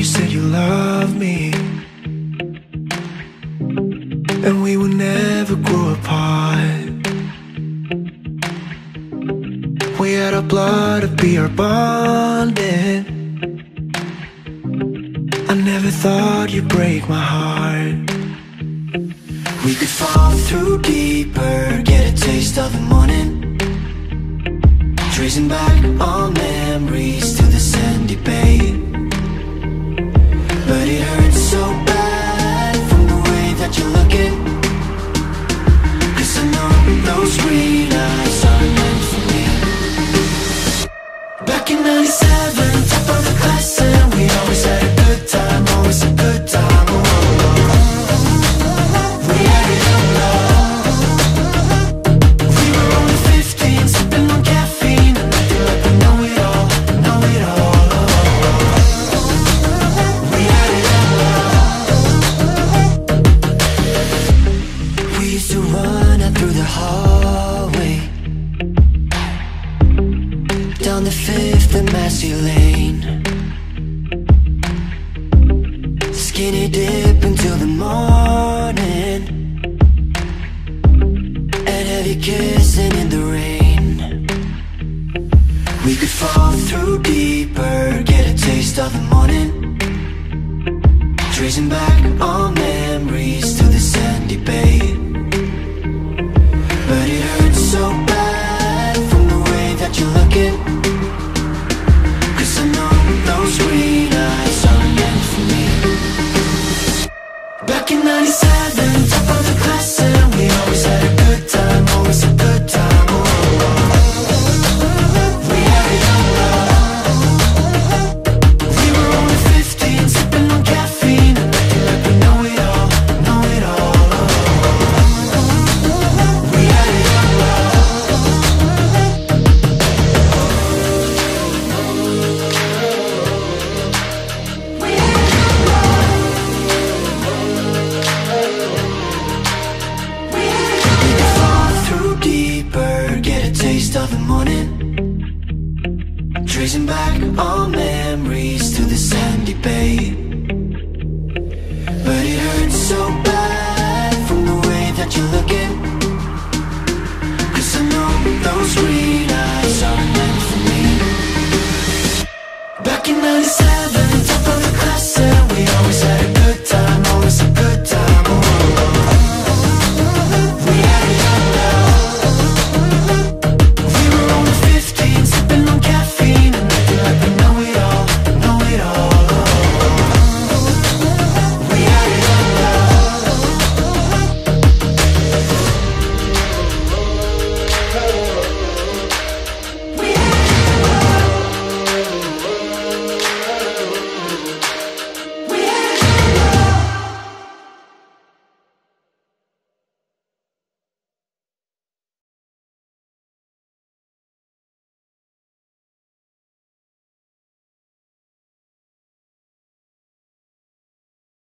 you said you love me. And we would never grow apart. We had our blood to be our bonding I never thought you'd break my heart. We could fall through deeper Get a taste of the morning. Tracing back on the the fifth and Massey Lane. Skinny dip until the morning, and heavy kissing in the rain. We could fall through deeper, Tracing back all memories to the sandy bay. But it hurts so bad from the way that you're looking. Cause I know those green eyes are meant for me. Back in 97